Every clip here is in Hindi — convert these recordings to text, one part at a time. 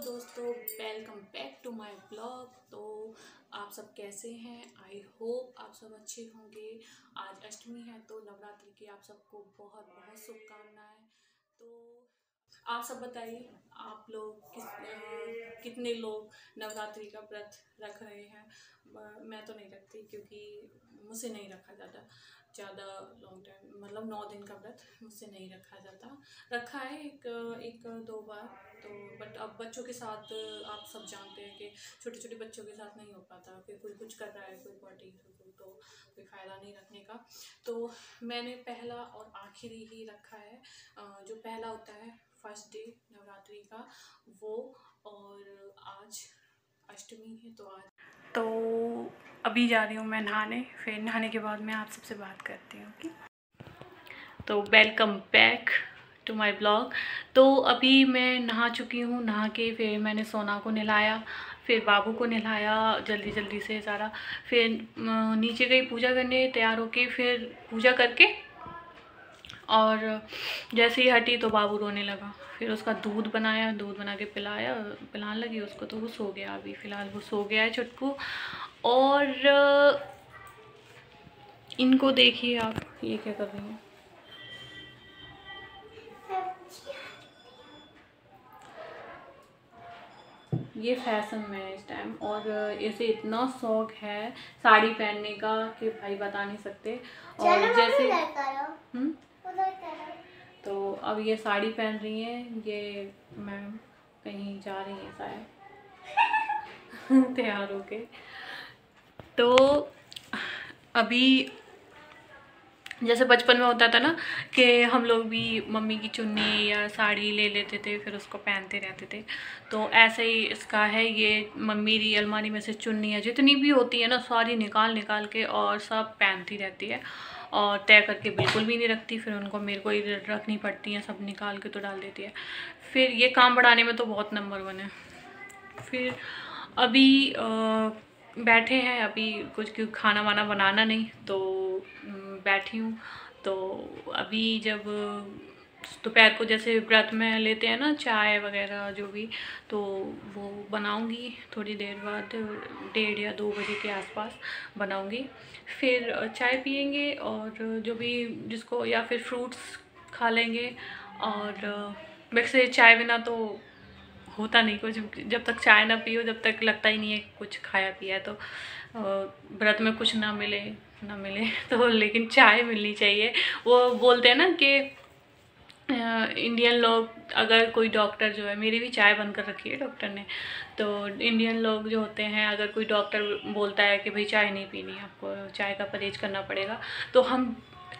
दोस्तों welcome back to my blog तो आप सब कैसे हैं? आई होप आप सब अच्छे होंगे। आज अष्टमी है तो नवरात्रि की आप सबको बहुत बहुत शुभकामनाएँ। तो आप सब बताइए, आप लोग कितने लोग नवरात्रि का व्रत रख रहे हैं? मैं तो नहीं रखती, क्योंकि मुझसे नहीं रखा जाता ज़्यादा लॉन्ग टाइम मतलब नौ दिन का व्रत मुझसे नहीं रखा जाता। रखा है एक एक, दो बार तो बट अब बच्चों के साथ आप सब जानते हैं कि छोटे छोटे बच्चों के साथ नहीं हो पाता। कि कोई कुछ कर रहा है, कोई पार्टी कोई तो कोई फ़ायदा नहीं रखने का। तो मैंने पहला और आखिरी ही रखा है जो पहला होता है फ़र्स्ट डे नवरात्रि का, वो और आज अष्टमी है तो आज तो अभी जा रही हूँ मैं नहाने, फिर नहाने के बाद मैं आप सबसे बात करती हूँ तो welcome back to my blog तो अभी मैं नहा चुकी हूँ, नहा के फिर मैंने सोना को नहलाया, फिर बाबू को नहलाया जल्दी जल्दी से सारा, फिर नीचे गई पूजा करने तैयार होके, फिर पूजा करके और जैसे ही हटी तो बाबू रोने लगा। फिर उसका दूध बनाया दूध बना के पिलाया पिलाने लगी उसको तो वो सो गया अभी फ़िलहाल वो सो गया है छुटकू और इनको देखिए आप ये क्या कर रही हैं? ये फ़ैशन में है इस टाइम और इसे इतना शौक है साड़ी पहनने का कि भाई बता नहीं सकते। और जैसे हम्म? तो अब ये साड़ी पहन रही हैं, ये मैम कहीं जा रही हैं शायद। तैयार होके। तो अभी जैसे बचपन में होता था ना कि हम लोग भी मम्मी की चुन्नी या साड़ी ले लेते थे, फिर उसको पहनते रहते थे। तो ऐसे ही इसका है, ये मम्मी री अलमारी में से चुन्नियाँ जितनी भी होती है ना, सारी निकाल निकाल के और सब पहनती रहती है। और तय करके बिल्कुल भी नहीं रखती फिर उनको मेरे को ही रखनी पड़ती है सब निकाल के तो डाल देती है। फिर ये काम बढ़ाने में तो बहुत नंबर वन है। फिर अभी आ, बैठे हैं अभी कुछ क्यों खाना वाना बनाना नहीं तो बैठी हूँ। तो अभी जब दोपहर को जैसे व्रत में लेते हैं ना, चाय वगैरह जो भी तो वो बनाऊँगी थोड़ी देर बाद, डेढ़ या दो बजे के आसपास बनाऊँगी। फिर चाय पियेंगे और जो भी जिसको, या फिर फ्रूट्स खा लेंगे और वैसे चाय बिना तो होता नहीं कुछ। जब तक चाय ना पियो, जब तक लगता ही नहीं है कुछ खाया पिया है तो व्रत में कुछ ना मिले ना मिले तो लेकिन चाय मिलनी चाहिए। वो बोलते हैं ना कि इंडियन लोग, अगर कोई डॉक्टर जो है, मेरी भी चाय बंद कर रखी है डॉक्टर ने तो इंडियन लोग जो होते हैं, अगर कोई डॉक्टर बोलता है कि, भाई चाय नहीं पीनी, आपको चाय का परहेज करना पड़ेगा तो हम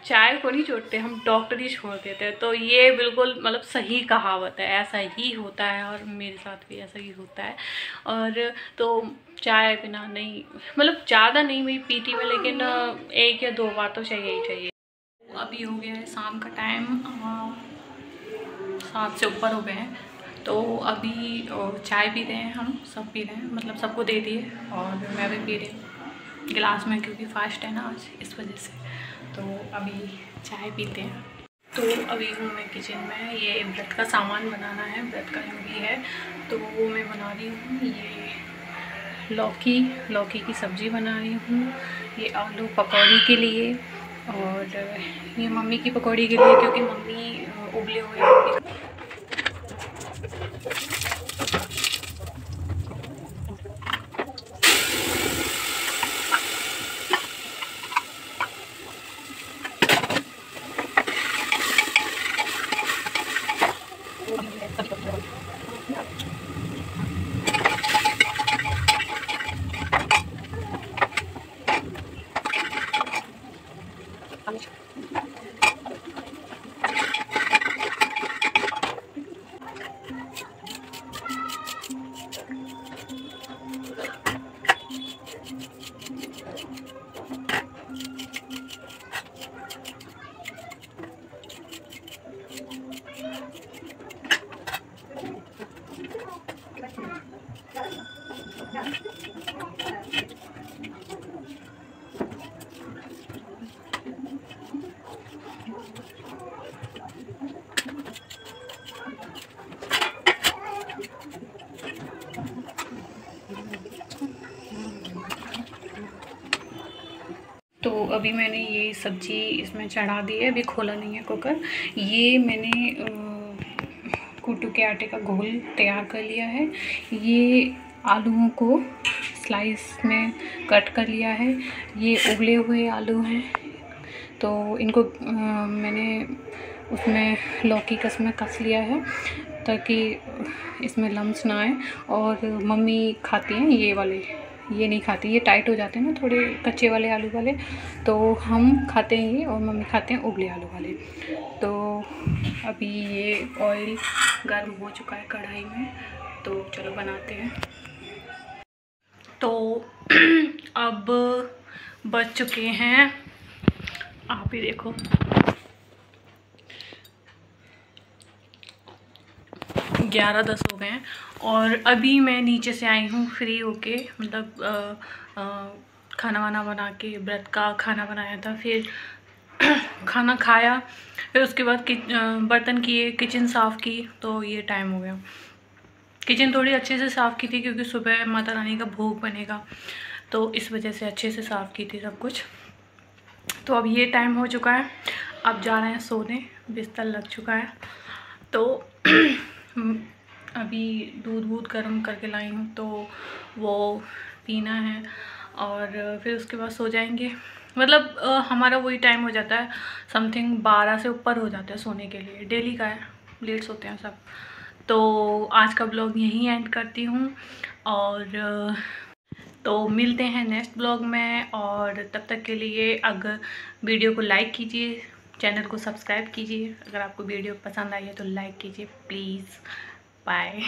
चाय को नहीं छोड़ते, हम डॉक्टर ही छोड़ देते हैं। तो ये बिल्कुल मतलब सही कहावत है, ऐसा ही होता है और मेरे साथ भी ऐसा ही होता है। और तो चाय बिना नहीं मतलब ज़्यादा नहीं मैं पीती मैं लेकिन एक या दो बार तो चाहिए ही चाहिए। अभी हो गया है शाम का टाइम सात से ऊपर हो गए हैं। तो अभी चाय पी रहे हैं हम, सब पी रहे हैं मतलब सबको दे दिए और मैं भी पी रही हूँ। गिलास में क्योंकि फास्ट है ना आज, इस वजह से। तो अभी चाय पीते हैं। तो अभी हूँ मैं किचन में ये व्रत का सामान बनाना है व्रत का जो भी है तो वो मैं बना रही हूँ। ये लौकी लौकी की सब्ज़ी बना रही हूँ। ये आलू पकौड़ी के लिए और ये मम्मी की पकौड़ी के लिए, क्योंकि मम्मी उबले हुए Yeah. अभी मैंने ये सब्ज़ी इसमें चढ़ा दी है अभी खोला नहीं है कुकर। ये मैंने कुटू के आटे का घोल तैयार कर लिया है। ये आलूओं को स्लाइस में कट कर लिया है। ये उबले हुए आलू हैं। तो इनको आ, मैंने उसमें लौकी कस में कस लिया है ताकि इसमें लम्स ना आए। और मम्मी खाती हैं ये वाले। ये नहीं खाती, ये टाइट हो जाते हैं ना थोड़े कच्चे वाले आलू वाले तो हम खाते हैं ये और मम्मी खाते हैं उबले आलू वाले। तो अभी ये ऑयल गर्म हो चुका है कढ़ाई में तो चलो बनाते हैं। तो अब बच चुके हैं, आप ही देखो। ग्यारह दस हो गए हैं। और अभी मैं नीचे से आई हूँ फ्री होके मतलब खाना वाना बना के व्रत का खाना बनाया था फिर खाना खाया फिर उसके बाद कि, बर्तन किए किचन साफ़ की तो ये टाइम हो गया। किचन थोड़ी अच्छे से साफ़ की थी क्योंकि सुबह माता रानी का भोग बनेगा तो इस वजह से अच्छे से साफ़ की थी सब कुछ। तो अब ये टाइम हो चुका है। अब जा रहे हैं सोने बिस्तर लग चुका है। तो अभी दूध वूध गर्म करके लाई हूँ तो वो पीना है और फिर उसके बाद सो जाएँगे। मतलब हमारा वही टाइम हो जाता है समथिंग बारह से ऊपर हो जाता है सोने के लिए। डेली का है लेट सोते हैं सब। तो आज का ब्लॉग यहीं एंड करती हूँ और तो मिलते हैं नेक्स्ट ब्लॉग में और तब तक के लिए अगर वीडियो को लाइक कीजिए चैनल को सब्सक्राइब कीजिए। अगर आपको वीडियो पसंद आई है तो लाइक कीजिए प्लीज़ Bye.